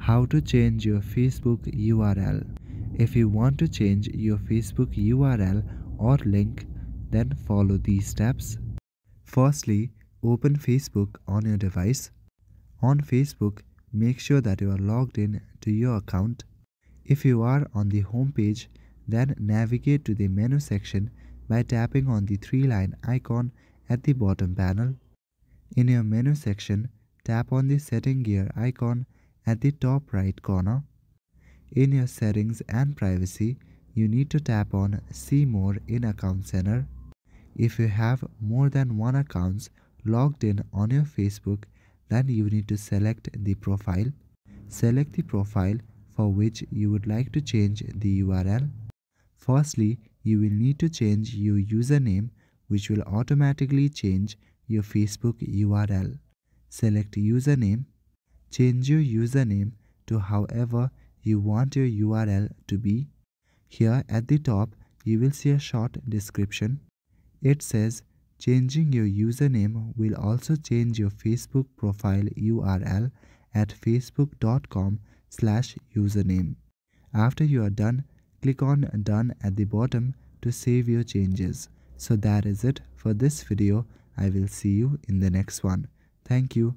How to change your Facebook URL. If you want to change your Facebook URL or link, then follow these steps. Firstly, open Facebook on your device. On Facebook, make sure that you are logged in to your account. If you are on the home page, then navigate to the menu section by tapping on the three line icon at the bottom panel. In your menu section, tap on the setting gear icon at the top right corner. In your settings and privacy, you need to tap on see more in account center. If you have more than one accounts logged in on your Facebook, then you need to select the profile. Select the profile for which you would like to change the URL. Firstly, you will need to change your username which will automatically change your Facebook URL. Select username. Change your username to however you want your URL to be. Here at the top, you will see a short description. It says changing your username will also change your Facebook profile URL at facebook.com slash username. After you are done, click on done at the bottom to save your changes. So that is it for this video. I will see you in the next one. Thank you.